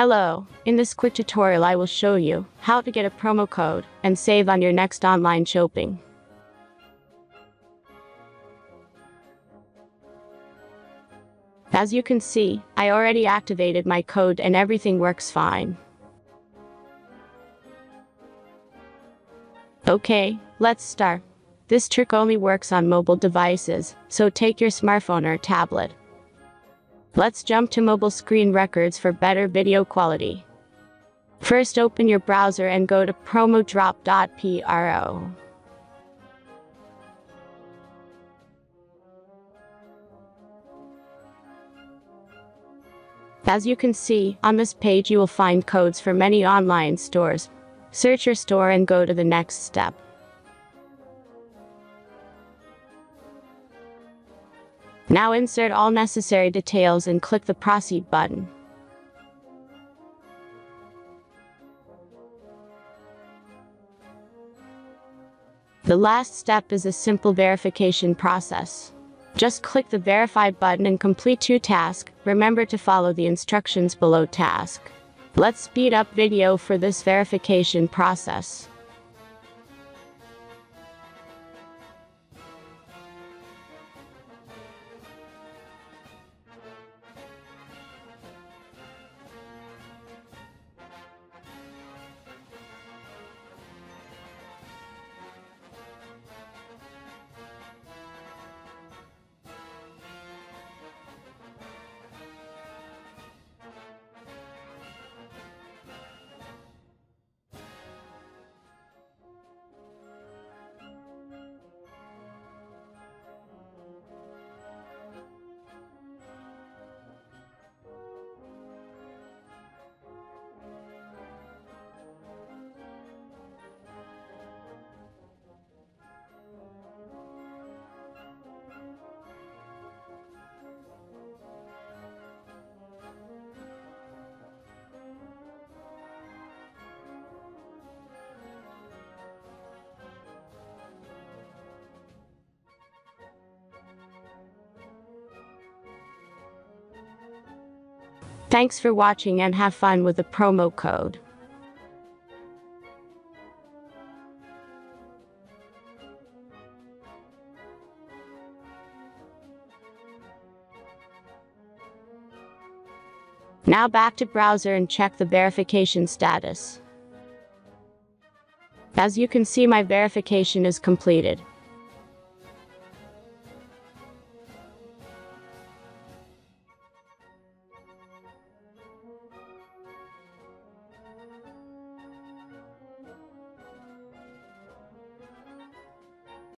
Hello, in this quick tutorial I will show you how to get a promo code and save on your next online shopping. As you can see, I already activated my code and everything works fine. Okay, let's start. This trick only works on mobile devices, so take your smartphone or tablet. Let's jump to mobile screen records for better video quality. First open your browser and go to promodrop.pro. As you can see, on this page you will find codes for many online stores. Search your store and go to the next step. Now insert all necessary details and click the Proceed button. The last step is a simple verification process. Just click the Verify button and complete two tasks. Remember to follow the instructions below task. Let's speed up video for this verification process. Thanks for watching and have fun with the promo code. Now back to browser and check the verification status. As you can see my verification is completed.